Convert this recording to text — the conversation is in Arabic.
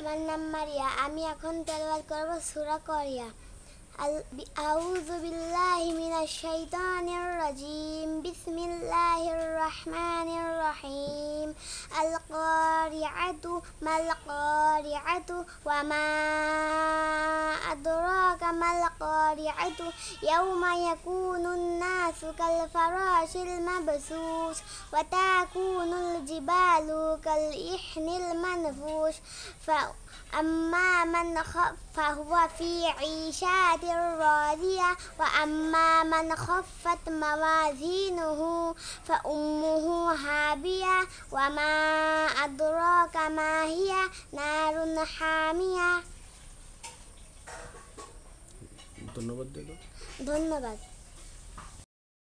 আমার নাম মারিয়া আমি এখন তেলাওয়াত করব সূরা করিয়া আল- বি- আউযু বিল্লাহি মিনাশ শাইতানির রাজিম বিসমিল্লাহির রহমানির রহিম আল কারিআতু মাল কারিআতু ওয়া মা আদরাকা মাল কারিআতু ইয়াউমা ইয়াকুনুন নাসু কাল ফারাশিল মাবসুস ওয়া তাকুনুল জিবালু কাল ইহনিল মানফুশ فأما من خف فهو في عيشة راضية وأما من خفت موازينه فأمه هابية وما أدراك ما هي نار حامية ধন্যবাদ দিল ধন্যবাদ